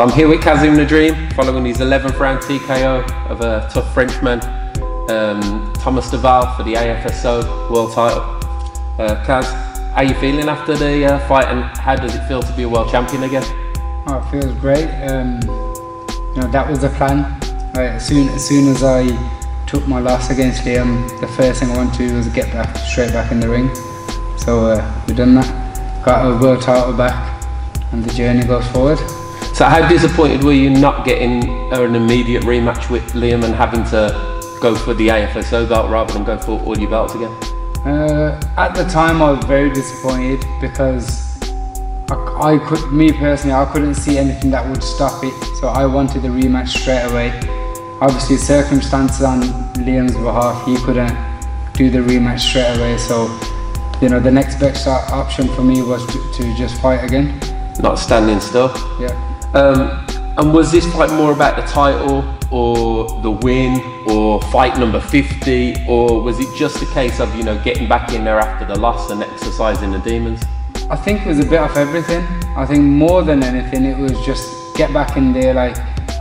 I'm here with Qasim the Dream, following his 11th round TKO of a tough Frenchman, um, Thomas Duval for the AFSO world title. Uh, Kaz, how are you feeling after the uh, fight and how does it feel to be a world champion again? Oh, it feels great. Um, you know, that was the plan. Like, as, soon, as soon as I took my loss against Liam, the first thing I wanted to do was get back straight back in the ring. So uh, we've done that. Got a world title back and the journey goes forward. So how disappointed were you not getting an immediate rematch with Liam and having to go for the AFSO belt rather than go for all your belts again? Uh, at the time, I was very disappointed because I, I, could, me personally, I couldn't see anything that would stop it. So I wanted the rematch straight away. Obviously, circumstances on Liam's behalf, he couldn't do the rematch straight away. So, you know, the next best option for me was to, to just fight again. Not standing still. Yeah. Um, and was this fight more about the title or the win or fight number 50 or was it just a case of you know getting back in there after the loss and exercising the demons? I think it was a bit of everything. I think more than anything it was just get back in there like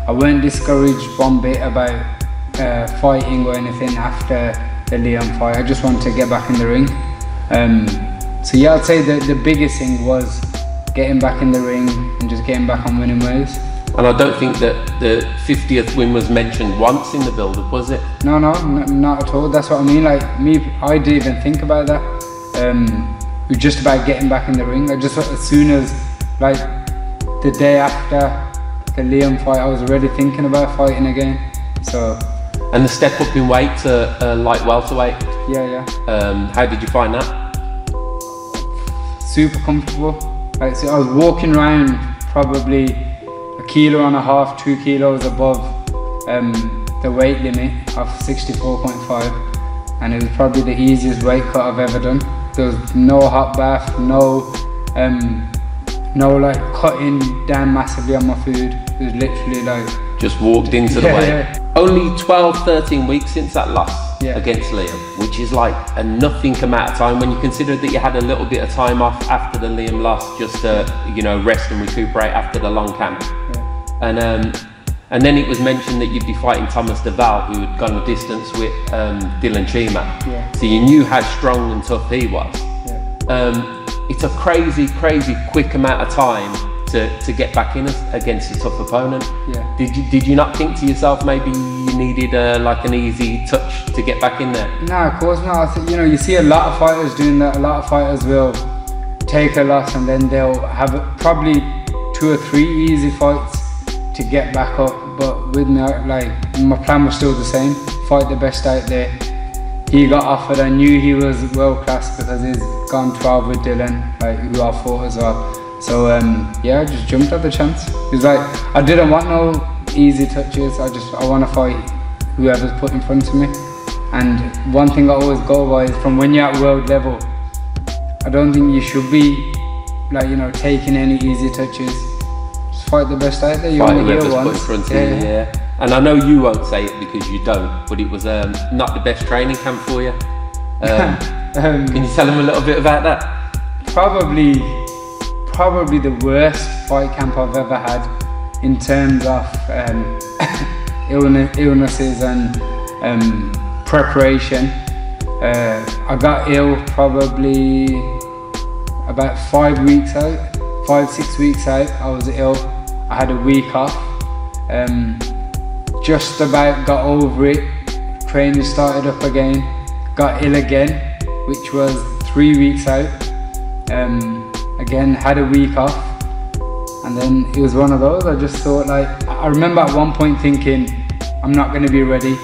I weren't discouraged one bit about uh, fighting or anything after the Liam fight. I just wanted to get back in the ring. Um, so yeah, I'd say the, the biggest thing was getting back in the ring and just getting back on winning ways. And I don't think that the 50th win was mentioned once in the build-up, was it? No, no, not at all. That's what I mean. Like me, I didn't even think about that. Um, it was just about getting back in the ring. I just as soon as like the day after the Liam fight, I was already thinking about fighting again. So. And the step up in weight to uh, light welterweight. Yeah, yeah. Um, how did you find that? Super comfortable. Like, so I was walking around probably a kilo and a half, two kilos above um, the weight limit of 64.5 and it was probably the easiest weight cut I've ever done. There was no hot bath, no um, no like cutting down massively on my food. It was literally like just walked into the yeah, weight. Yeah. Only 12, 13 weeks since that loss yeah. against Liam, which is like a nothing amount of time when you consider that you had a little bit of time off after the Liam loss, just to you know rest and recuperate after the long camp. Yeah. And um, and then it was mentioned that you'd be fighting Thomas Duval, who had gone the distance with um, Dylan Chima. Yeah. So you knew how strong and tough he was. Um, it's a crazy, crazy quick amount of time to, to get back in against a tough opponent. Yeah. Did you did you not think to yourself maybe needed uh, like an easy touch to get back in there? No, of course not. Think you know you see a lot of fighters doing that. A lot of fighters will take a loss and then they'll have probably two or three easy fights to get back up. But with me, like my plan was still the same: fight the best out there. He got offered. I knew he was world class because he's gone 12 with Dylan, like who I fought as well. So um, yeah, I just jumped at the chance. He's like I didn't want no easy touches. I just I want to fight whoever's put in front of me. And one thing I always go by is from when you're at world level, I don't think you should be like you know taking any easy touches. Just fight the best out there. You fight only hear once. Put in front yeah. of you, yeah. And I know you won't say it because you don't, but it was um, not the best training camp for you. Um, um, can you tell them a little bit about that? Probably probably the worst fight camp I've ever had in terms of um, illness, illnesses and um, preparation. Uh, I got ill probably about five weeks out, five, six weeks out. I was ill. I had a week off. Um, just about got over it. Training started up again. Got ill again, which was three weeks out. Um, again, had a week off, and then it was one of those. I just thought, like, I remember at one point thinking, I'm not going to be ready.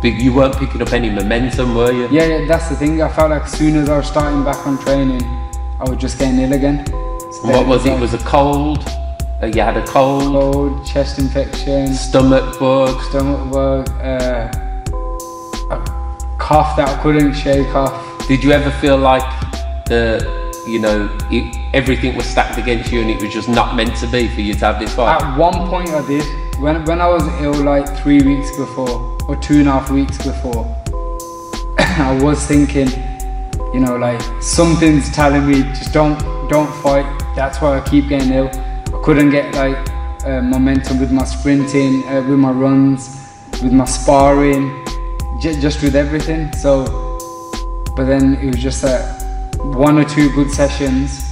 But you weren't picking up any momentum, were you? Yeah, yeah, that's the thing. I felt like as soon as I was starting back on training, I was just getting ill again. So what was it? Like, was a cold? Uh, you had a cold? Cold, chest infection, stomach bug, stomach bug, uh, a cough that I couldn't shake off. Did you ever feel like the you know, it, everything was stacked against you and it was just not meant to be for you to have this fight? At one point I did. When, when I was ill like three weeks before, or two and a half weeks before, I was thinking, you know, like something's telling me just don't don't fight. That's why I keep getting ill. I couldn't get like uh, momentum with my sprinting, uh, with my runs, with my sparring, j- just with everything. So, but then it was just that one or two good sessions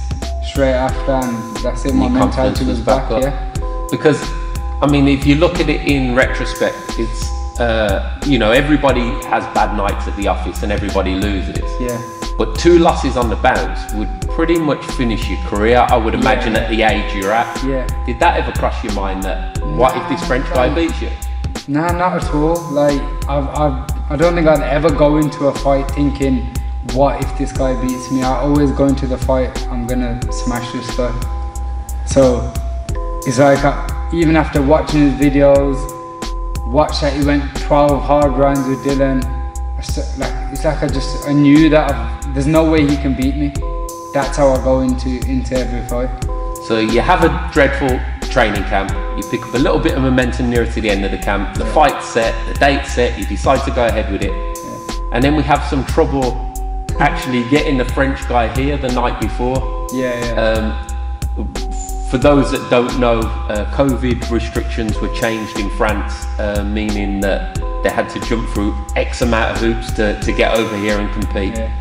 straight after, and that's it. My mentality was, back. back yeah. Because, I mean, if you look at it in retrospect, it's uh, you know everybody has bad nights at the office and everybody loses. Yeah. But two losses on the bounce would pretty much finish your career, I would imagine, yeah. at the age you're at. Yeah. Did that ever cross your mind that what if this French guy beats you? Nah, not at all. Like I've, I've, I don't think I'd ever go into a fight thinking, what if this guy beats me? I always go into the fight, I'm gonna smash this guy. So it's like I, even after watching his videos, watch that he went 12 hard rounds with Dylan. Like it's like I just I knew that I've, there's no way he can beat me. That's how I go into into every fight. So you have a dreadful training camp. You pick up a little bit of momentum nearer to the end of the camp. The yeah. fight's set, the date's set. You decide to go ahead with it, yeah. and then we have some trouble actually getting the French guy here the night before. Yeah. yeah. Um, for those that don't know, uh, COVID restrictions were changed in France, uh, meaning that they had to jump through X amount of hoops to, to get over here and compete. Yeah.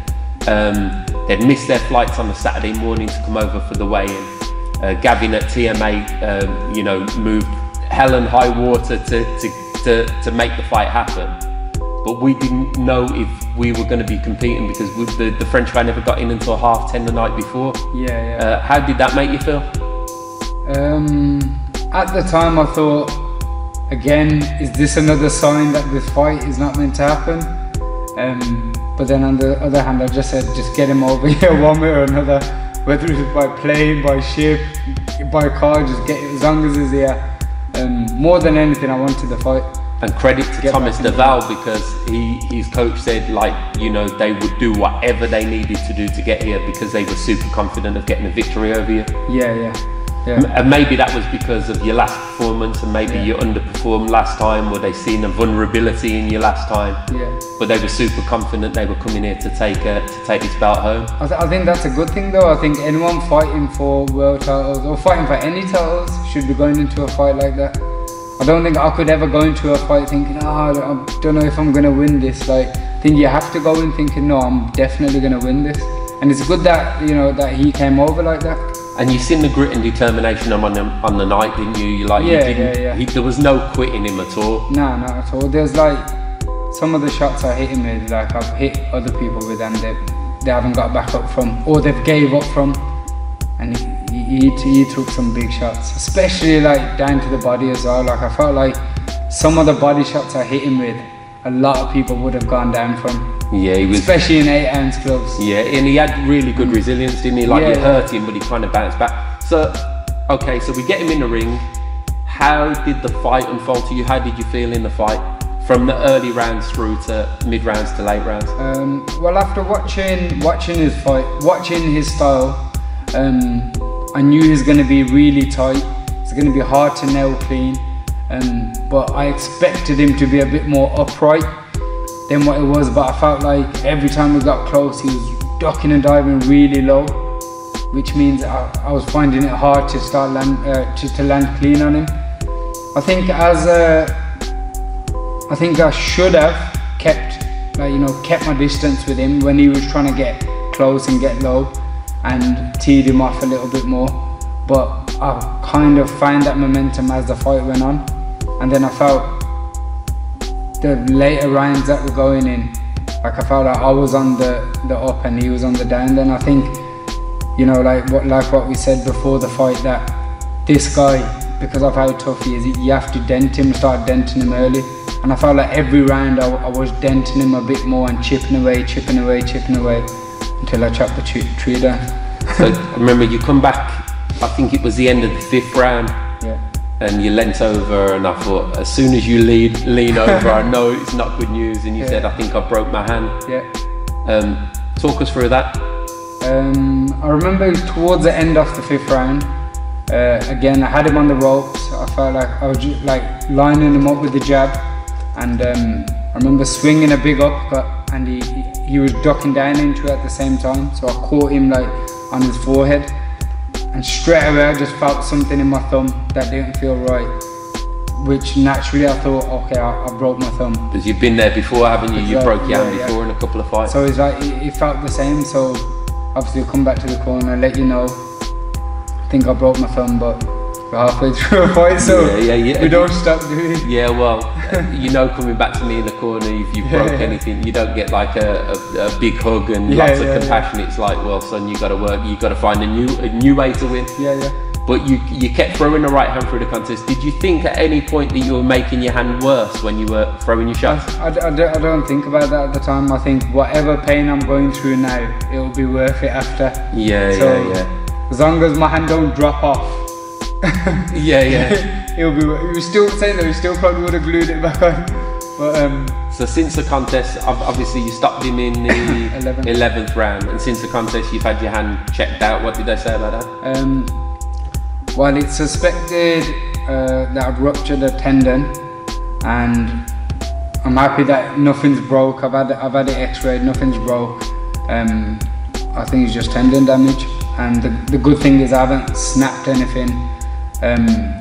Um, they'd missed their flights on a Saturday morning to come over for the weigh-in. Uh, Gavin at TMA, um, you know, moved hell and high water to, to, to, to make the fight happen. But we didn't know if we were going to be competing because we, the, the French guy never got in until half ten the night before. Yeah, yeah. Uh, how did that make you feel? Um, at the time, I thought, again, is this another sign that this fight is not meant to happen? Um, but then on the other hand, I just said, just get him over here one way or another, whether it's by plane, by ship, by car, just get as long as he's here. Um, more than anything, I wanted the fight. And credit to Thomas Duval because he his coach said like you know they would do whatever they needed to do to get here because they were super confident of getting a victory over you. Yeah, yeah. Yeah. And maybe that was because of your last performance, and maybe yeah. you underperformed last time, or they seen a vulnerability in your last time. Yeah. But they were super confident they were coming here to take a, to take this belt home. I, th- I think that's a good thing, though. I think anyone fighting for world titles or fighting for any titles should be going into a fight like that. I don't think I could ever go into a fight thinking, oh, I don't know if I'm gonna win this. Like, I think you have to go in thinking, no, I'm definitely gonna win this. And it's good that you know that he came over like that. And you seen the grit and determination on the, on the night, didn't you? You like, yeah, you didn't, yeah, yeah. He, there was no quitting him at all. No, not at all. There's like some of the shots I hit him with, like I've hit other people with, and they, they haven't got back up from, or they've gave up from. And he, he, he, he took some big shots, especially like down to the body as well. Like I felt like some of the body shots I hit him with, a lot of people would have gone down from. Yeah, he was. Especially in eight ounce gloves. Yeah, and he had really good resilience, didn't he? Like yeah, it hurt him, but he kind of bounced back. So, okay, so we get him in the ring. How did the fight unfold to you? How did you feel in the fight? From the early rounds through to mid rounds to late rounds. Um, well, after watching watching his fight, watching his style, um, I knew he was going to be really tight. It's going to be hard to nail clean. Um, but I expected him to be a bit more upright than what it was. But I felt like every time we got close, he was ducking and diving really low, which means I, I was finding it hard to start land uh, to, to, land clean on him. I think as a, I think I should have kept like you know kept my distance with him when he was trying to get close and get low, and teed him off a little bit more. But I kind of found that momentum as the fight went on, and then I felt the later rounds that were going in, like I felt like I was on the, the up and he was on the down. Then I think, you know, like what like what we said before the fight that this guy, because of how tough he is, you have to dent him, start denting him early. And I felt like every round I, I was denting him a bit more and chipping away, chipping away, chipping away until I chopped the tree, tree down. so remember, you come back. I think it was the end of the fifth round. And you leant over and I thought as soon as you lean lean over I know it's not good news. And you yeah. said I think I broke my hand. Yeah. Um, talk us through that. Um, I remember towards the end of the fifth round uh, again I had him on the ropes. I felt like I was just, like lining him up with the jab. And um, I remember swinging a big uppercut and he, he was ducking down into it at the same time so I caught him like on his forehead and straight away I just felt something in my thumb that didn't feel right. Which naturally I thought, okay, I, I broke my thumb. Because you've been there before, haven't you? You broke your hand before yeah. in a couple of fights. So it's like it, it felt the same. So obviously, I'll come back to the corner, let you know. I think I broke my thumb, but halfway through a fight, so yeah, yeah, yeah. we don't stop doing it. Yeah, well, you know, coming back to me in the corner, if you broke yeah, anything, you don't get like a, a, a big hug and lots of compassion. It's like, well, son, you got to work, you got to find a new a new way to win. Yeah, yeah. But you you kept throwing the right hand through the contest. Did you think at any point that you were making your hand worse when you were throwing your shots? I, I, I, don't, I don't think about that at the time. I think whatever pain I'm going through now, it'll be worth it after. Yeah, so, yeah, yeah. As long as my hand don't drop off yeah, yeah. He'll be. He was still saying that he still probably would have glued it back on. But um. So since the contest, obviously you stopped him in the 11th. round, and since the contest you've had your hand checked out. What did they say about that? Um, well, it's suspected uh, that I've ruptured a tendon, and I'm happy that nothing's broke. I've had I've had it X-rayed, nothing's broke. Um, I think it's just tendon damage, and the, the good thing is I haven't snapped anything. Um,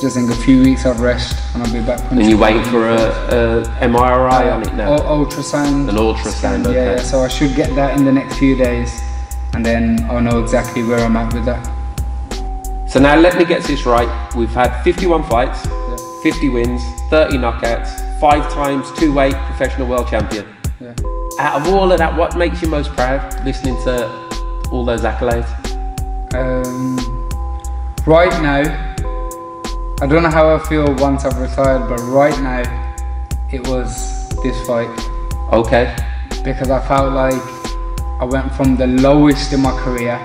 just in a few weeks of rest and I'll be back. And you're waiting for a, a MRI uh, on it now? ultrasound. An ultrasound, okay. Yeah, so I should get that in the next few days and then I'll know exactly where I'm at with that. So now let me get this right. We've had 51 fights, yeah. 50 wins, 30 knockouts, five times two-weight professional world champion. Yeah. Out of all of that, what makes you most proud listening to all those accolades? Um, right now, I don't know how I feel once I've retired, but right now, it was this fight. Okay. Because I felt like I went from the lowest in my career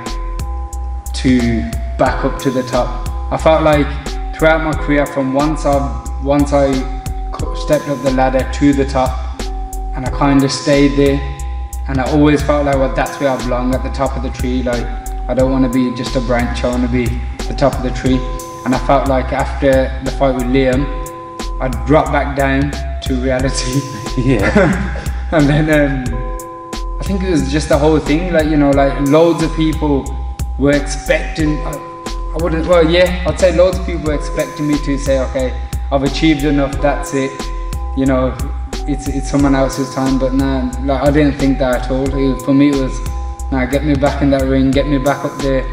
to back up to the top. I felt like throughout my career, from once I once I stepped up the ladder to the top, and I kind of stayed there, and I always felt like well, that's where I belong at the top of the tree. Like I don't want to be just a branch. I want to be the top of the tree. And I felt like after the fight with Liam, I dropped back down to reality. Yeah. and then um, I think it was just the whole thing. Like you know, like loads of people were expecting. I, I wouldn't. Well, yeah, I'd say loads of people were expecting me to say, okay, I've achieved enough. That's it. You know, it's it's someone else's time. But nah, like I didn't think that at all. It, for me, it was, nah, get me back in that ring, get me back up there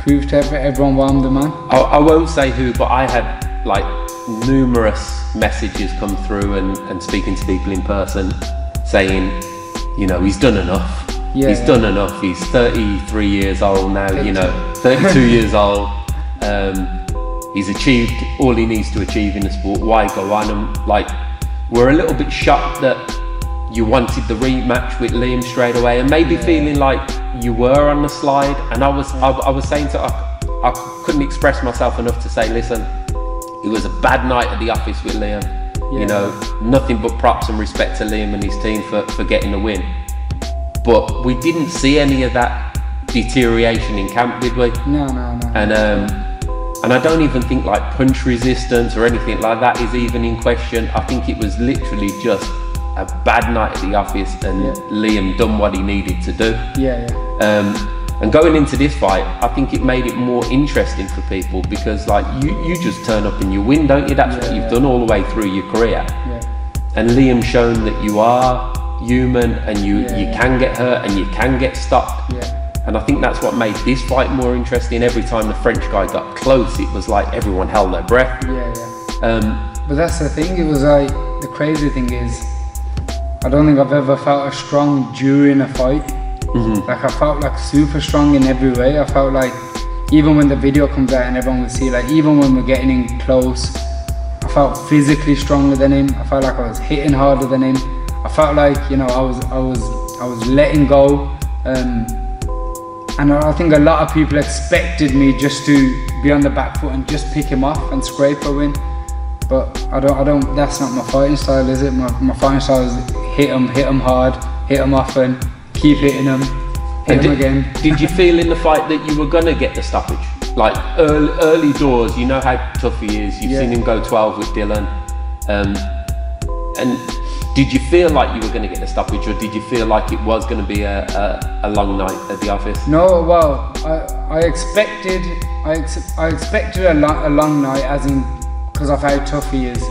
prove to everyone why I'm the man? I, I won't say who, but I had like numerous messages come through and, and speaking to people in person saying, you know, he's done enough. Yeah, he's yeah. done enough. He's 33 years old now, 32. you know, 32 years old. Um, he's achieved all he needs to achieve in the sport. Why go on? And like, we're a little bit shocked that you wanted the rematch with Liam straight away, and maybe yeah. feeling like you were on the slide, and I was I, I was saying to I, I couldn't express myself enough to say, listen, it was a bad night at the office with Liam. Yeah. You know, nothing but props and respect to Liam and his team for, for getting the win. But we didn't see any of that deterioration in camp, did we? No, no, no. And um, and I don't even think like punch resistance or anything like that is even in question. I think it was literally just a bad night at the office and yeah. Liam done what he needed to do. Yeah, yeah. Um, and going into this fight, I think it made it more interesting for people because, like, you, you just turn up and you win, don't you? That's yeah, what you've yeah. done all the way through your career. Yeah. And Liam shown that you are human and you, you can get hurt and you can get stopped. And I think that's what made this fight more interesting. Every time the French guy got close, it was like everyone held their breath. Yeah, yeah. Um, but that's the thing. It was like the crazy thing is I don't think I've ever felt as strong during a fight. Mm-hmm. Like I felt like super strong in every way. I felt like even when the video comes out and everyone will see, like even when we're getting in close, I felt physically stronger than him. I felt like I was hitting harder than him. I felt like you know I was I was I was letting go. Um, and I think a lot of people expected me just to be on the back foot and just pick him off and scrape a win. But I don't, I don't. That's not my fighting style, is it? My, my fighting style is hit them, hit them hard, hit them often, keep hitting them, hit them again. did you feel in the fight that you were gonna get the stoppage? Like early, early doors, you know how tough he is. You've yeah. seen him go 12 with Dylan, um, and Did you feel like you were going to get the stoppage, or did you feel like it was going to be a, a, a long night at the office? No, well, I, I expected I, ex- I expected a, lo- a long night, as in because of how tough he is.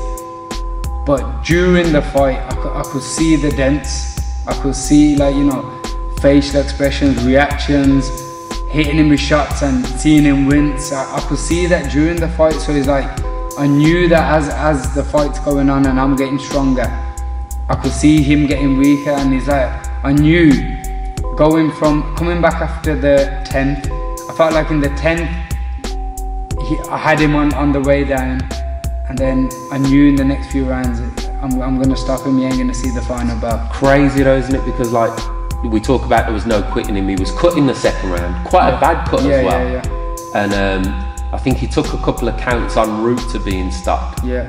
But during the fight, I could, I could see the dents. I could see like you know facial expressions, reactions, hitting him with shots and seeing him wince. I, I could see that during the fight. So he's like, I knew that as as the fight's going on and I'm getting stronger I could see him getting weaker, and he's like, I knew going from coming back after the 10th, I felt like in the 10th, he, I had him on, on the way down, and then I knew in the next few rounds, I'm, I'm going to stop him, he ain't going to see the final bell. Crazy though, isn't it? Because, like, we talk about there was no quitting him, he was cut in the second round, quite yeah. a bad cut yeah, as well. Yeah, yeah. And um, I think he took a couple of counts en route to being stopped. Yeah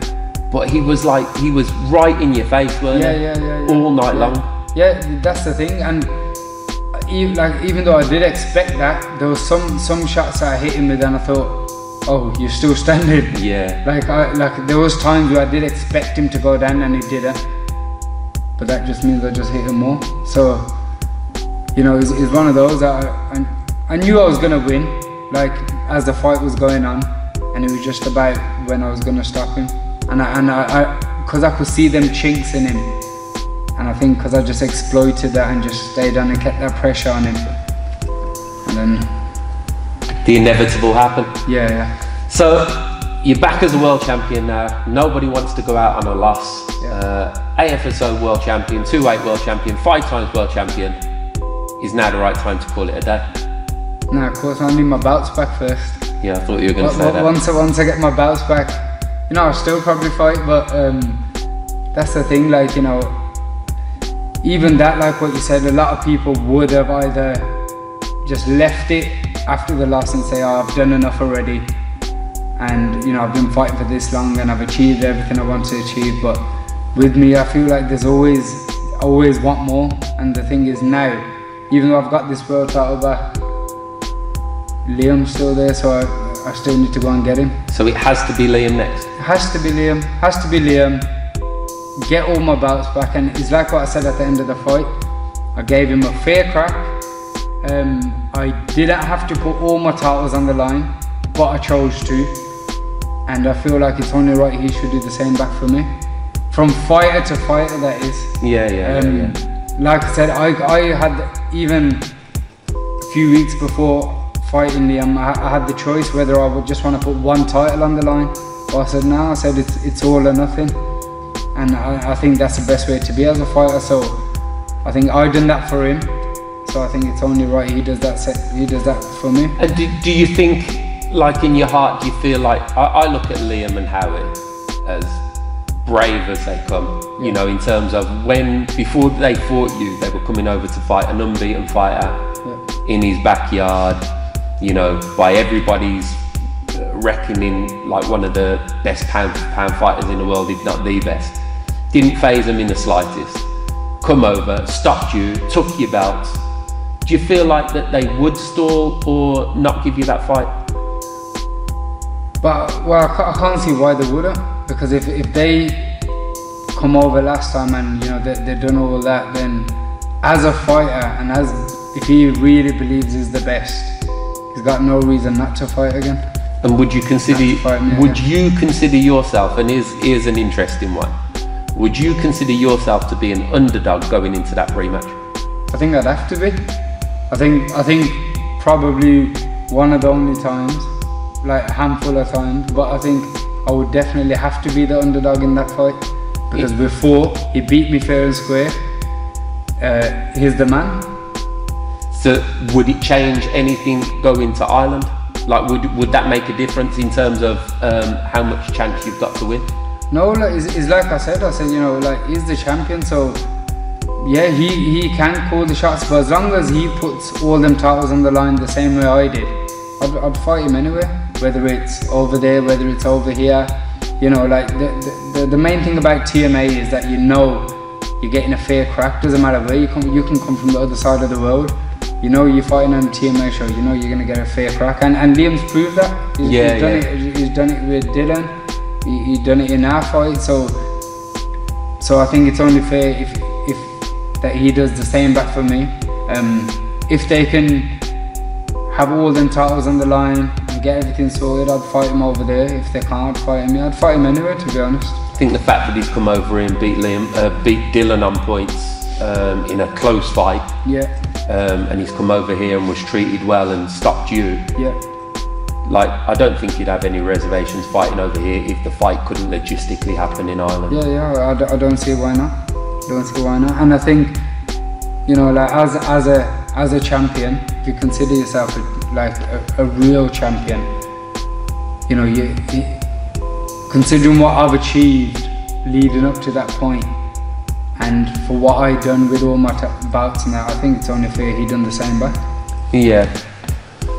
but he was like he was right in your face, weren't yeah, he? Yeah, yeah, yeah. All night long. Yeah, that's the thing, and even, like even though I did expect that, there was some some shots that I hit him with, and I thought, oh, you're still standing. Yeah. Like I like there was times where I did expect him to go down, and he didn't. But that just means I just hit him more. So, you know, it's, it's one of those that I, I, I knew I was gonna win, like as the fight was going on, and it was just about when I was gonna stop him and I, and I, because I, I, could see them chinks in him, and I think because I just exploited that and just stayed on and kept that pressure on him, and then the inevitable happened. Yeah, yeah. So you're back as a world champion now. Nobody wants to go out on a loss. Yeah. Uh, AFSO world champion, two weight world champion, five times world champion. Is now the right time to call it a day? No, of course I need my belts back first. Yeah, I thought you were going to say that. Once, once I get my belts back, you know, I'll still probably fight, but um, that's the thing, like, you know, even that, like what you said, a lot of people would have either just left it after the loss and say, oh, I've done enough already. And, you know, I've been fighting for this long and I've achieved everything I want to achieve. But with me, I feel like there's always, always want more. And the thing is now, even though I've got this world title back, Liam's still there, so I, I still need to go and get him. So it has to be Liam next? It has to be Liam. Has to be Liam. Get all my belts back. And it's like what I said at the end of the fight. I gave him a fair crack. Um, I didn't have to put all my titles on the line, but I chose to. And I feel like it's only right he should do the same back for me. From fighter to fighter, that is. Yeah, yeah, um, yeah, yeah. Like I said, I, I had even a few weeks before fighting Liam, I, I, had the choice whether I would just want to put one title on the line. But I said no. I said it's it's all or nothing, and I, I think that's the best way to be as a fighter. So I think I've done that for him. So I think it's only right he does that. Set, he does that for me. And do, do you think, like in your heart, do you feel like I, I look at Liam and Howard as brave as they come. Yeah. You know, in terms of when before they fought you, they were coming over to fight an unbeaten fighter yeah. in his backyard you know, by everybody's uh, reckoning, like one of the best pound for pound fighters in the world, if not the best. Didn't phase them in the slightest. Come over, stopped you, took your belt. Do you feel like that they would stall or not give you that fight? But well, I can't see why they wouldn't. Because if, if they come over last time and you know they, they've done all that, then as a fighter and as if he really believes he's the best, he's got no reason not to fight again. And would you consider me, would you consider yourself and here's here's an interesting one. Would you consider yourself to be an underdog going into that rematch? I think I'd have to be. I think I think probably one of the only times, like a handful of times, but I think I would definitely have to be the underdog in that fight because before he beat me fair and square. Uh, he's the man. So would it change anything going to Ireland? Like would would that make a difference in terms of um, how much chance you've got to win? No, like, it's, it's like I said. I said you know like he's the champion, so yeah, he he can call the shots. But as long as he puts all them titles on the line the same way I did, I'd, I'd fight him anyway. Whether it's over there, whether it's over here, you know, like the, the the main thing about TMA is that you know you're getting a fair crack. Doesn't matter where you come, you can come from the other side of the world you know you're fighting on a TMA show, you know you're gonna get a fair crack. And, and Liam's proved that. He's, yeah, he's done yeah. it he's done it with Dylan, he, he's done it in our fight, so so I think it's only fair if if that he does the same back for me. Um, if they can have all them titles on the line and get everything sorted, I'd fight him over there. If they can't fight him, I'd fight him anywhere, To be honest. I think the fact that he's come over here and beat Liam, uh, beat Dylan on points um, in a close fight. Yeah. Um, and he's come over here and was treated well and stopped you. Yeah. Like I don't think you'd have any reservations fighting over here if the fight couldn't logistically happen in Ireland. Yeah, yeah. I d- I don't see why not. And I think, you know, like as as a as a champion, if you consider yourself a, like a, a real champion, you know, you, you considering what I've achieved leading up to that point, and for what I've done with all my bouts now, I think it's only fair he done the same back. Yeah.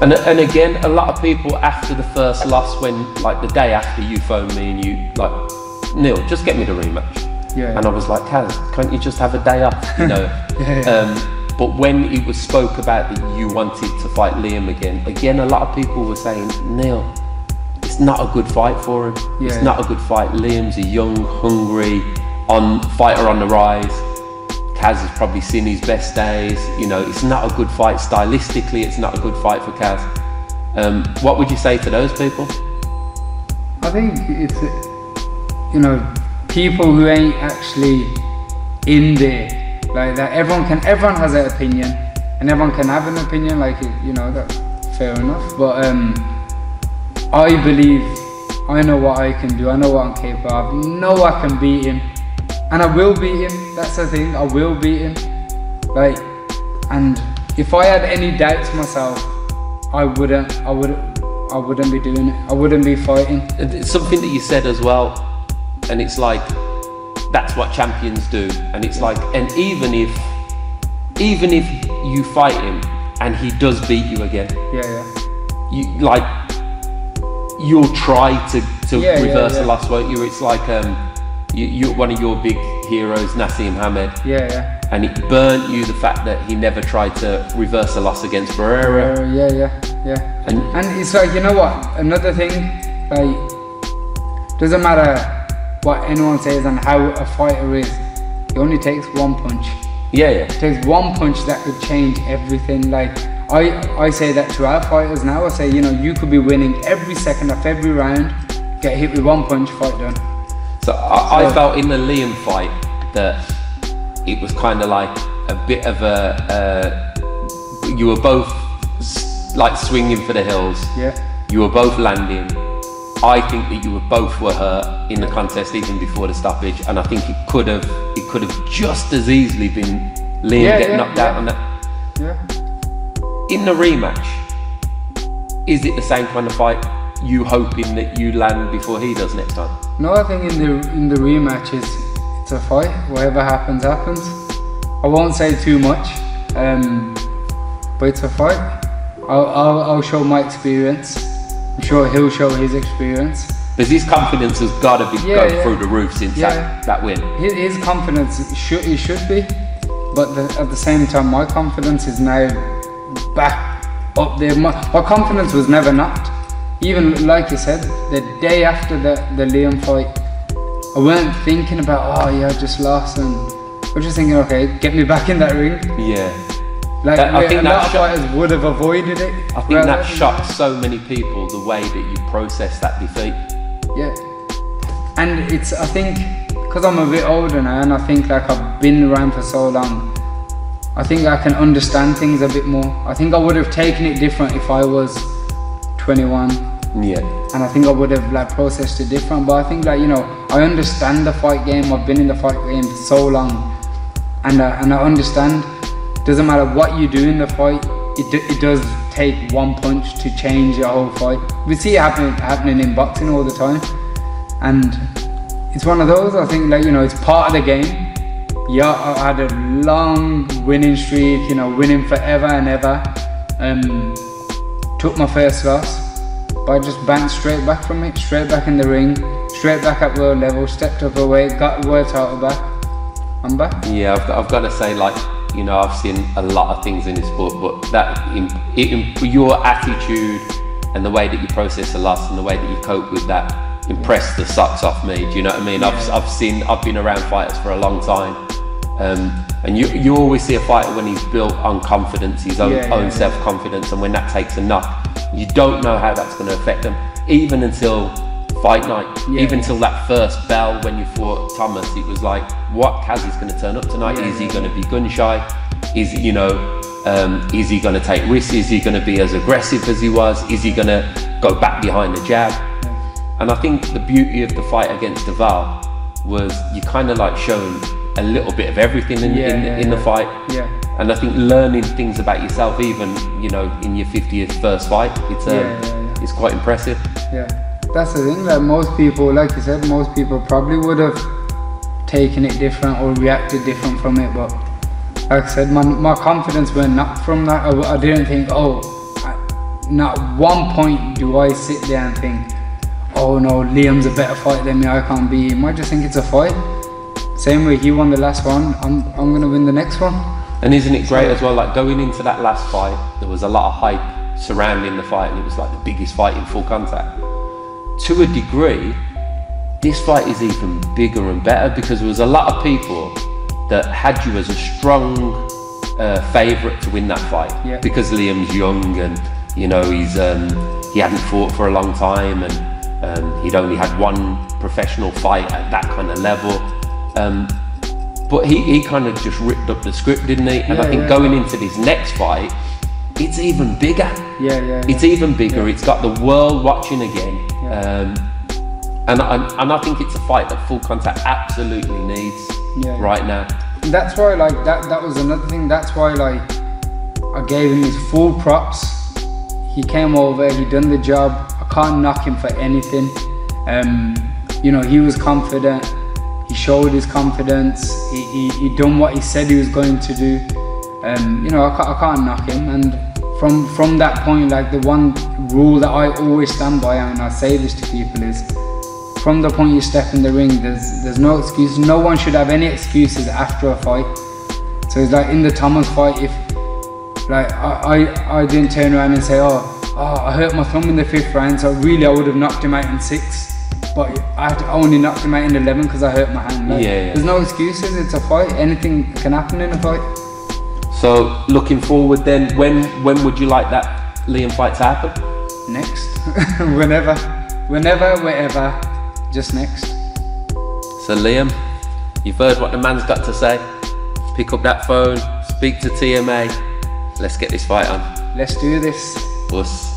And, and again, a lot of people after the first loss, when like the day after you phoned me and you like, Neil, just get me the rematch. Yeah. And I was like, Kaz, can't you just have a day off? You know. Yeah. Um, but when it was spoke about that you wanted to fight Liam again, again, a lot of people were saying, Neil, it's not a good fight for him. Yeah. It's not a good fight. Liam's a young, hungry, on fighter on the rise. Kaz has probably seen his best days. You know, it's not a good fight stylistically. It's not a good fight for Kaz. Um, what would you say to those people? I think it's you know people who ain't actually in there like that. Everyone can everyone has an opinion, and everyone can have an opinion. Like you know that's fair enough. But um, I believe I know what I can do. I know what I'm capable of. I know I can beat him, and I will beat him. That's the thing. I will beat him. Like, and if I had any doubts myself, I wouldn't. I wouldn't. I wouldn't be doing it. I wouldn't be fighting. It's something that you said as well, and it's like that's what champions do. And it's like, and even if even if you fight him and he does beat you again, Yeah, yeah. you like you'll try to, to Yeah, yeah, reverse yeah. a loss, won't you? It's like um, you, you're one of your big heroes, Naseem Hamed, Yeah, yeah. and it burnt you the fact that he never tried to reverse a loss against Barrera. Uh, yeah, yeah, yeah. And And it's like, you know what? Another thing, like, doesn't matter what anyone says and how a fighter is, it only takes one punch. yeah, yeah, It takes one punch that could change everything. Like, I, I say that to our fighters now. I say, you know, you could be winning every second of every round, get hit with one punch, fight done. So I, I felt in the Liam fight that it was kind of like a bit of a. Uh, you were both like swinging for the hills. Yeah. You were both landing. I think that you were both were hurt in the contest even before the stoppage, and I think it could have it could have just as easily been Liam Yeah, getting yeah, knocked out on that. Yeah. In the rematch, is it the same kind of fight? You hoping that you land before he does next time? No, I think in the in the rematch is it's a fight. Whatever happens, happens. I won't say too much, um, but it's a fight. I'll, I'll, I'll show my experience. Sure he'll show his experience. Because his confidence has got to be Yeah, going yeah. through the roof since Yeah. that, that win. His, his confidence should he should be, but the, at the same time, my confidence is now back up there. My, my confidence was never knocked. Even like you said, the day after the the Liam fight, I weren't thinking about oh yeah I just lost and I was just thinking okay get me back in that ring. Yeah. Like That- I think a that lot of fighters would have avoided it. I think that shocked so many people the way that you process that defeat. Yeah, and it's I think because I'm a bit older now, and I think like I've been around for so long. I think I can understand things a bit more. I think I would have taken it different if I was 21, Yeah. and I think I would have like processed it different. But I think like you know I understand the fight game. I've been in the fight game for so long, and uh, and I understand. Doesn't matter what you do in the fight, it, it does take one punch to change your whole fight. We see it happening happening in boxing all the time, and it's one of those. I think like you know it's part of the game. Yeah, I had a long winning streak. You know, winning forever and ever. Um, took my first loss, but I just bounced straight back from it, straight back in the ring, straight back at world level, stepped up a weight, got the world title back. I'm back. Yeah, I've, got, I've got to say, like, you know, I've seen a lot of things in this sport, but that, in, it, your attitude and the way that you process the loss and the way that you cope with that impress the socks off me. Do you know what I mean? Yeah. I've, I've seen, I've been around fighters for a long time. Um, and you, you always see a fighter when he's built on confidence, his own, yeah, own self confidence, and when that takes a knock, you don't know how that's going to affect them, even until fight night, even till that first bell when you fought Thomas. It was like, what Kazzy's going to turn up tonight? Is he going to be gun shy? Is you know, um, is he going to take risks? Is he going to be as aggressive as he was? Is he going to go back behind the jab? And I think the beauty of the fight against Duval was you kind of like shown a little bit of everything in, yeah, in, yeah, in yeah. the fight. Yeah. And I think learning things about yourself, even you know, in your 50th first fight, it's um, it's quite impressive. That's the thing that most people, like you said, most people probably would have taken it different or reacted different from it. But like I said, my, my confidence went up from that. I, I didn't think, oh, I, not one point do I sit there and think, oh no, Liam's a better fighter than me, I can't beat him. I just think it's a fight. Same way he won the last one, I'm, I'm gonna win the next one. And isn't it great as well, like going into that last fight, there was a lot of hype surrounding the fight and it was like the biggest fight in full contact. To a degree, this fight is even bigger and better because there was a lot of people that had you as a strong uh, favourite to win that fight yeah. because Liam's young and you know he's um, he hadn't fought for a long time and um, he'd only had one professional fight at that kind of level. Um, but he, he kind of just ripped up the script, didn't he? And yeah, I think yeah. going into this next fight, it's even bigger. Yeah, yeah. It's even bigger. It's got the world watching again. Um, and, I, and I think it's a fight that full contact absolutely needs right now. That's why, like, that, that was another thing. That's why, like, I gave him his full props. He came over, he done the job I can't knock him for anything. Um, you know, he was confident. He showed his confidence. He, he, he done what he said he was going to do. Um, you know, I I can't knock him. And from from that point, like the one rule that I always stand by, and I say this to people is, from the point you step in the ring, there's there's no excuses. No one should have any excuses after a fight. So it's like in the Thomas fight, if like I, I, I didn't turn around and say, oh, oh, I hurt my thumb in the fifth round, so really I would have knocked him out in six. But I only knocked him out in 11 because I hurt my hand. Like, yeah, yeah, There's no excuses, it's a fight. Anything can happen in a fight. So, looking forward then, when when would you like that Liam fight to happen? Next. Whenever. Whenever, wherever. Just next. So, Liam, you've heard what the man's got to say. Pick up that phone, speak to TMA. Let's get this fight on. Let's do this. What's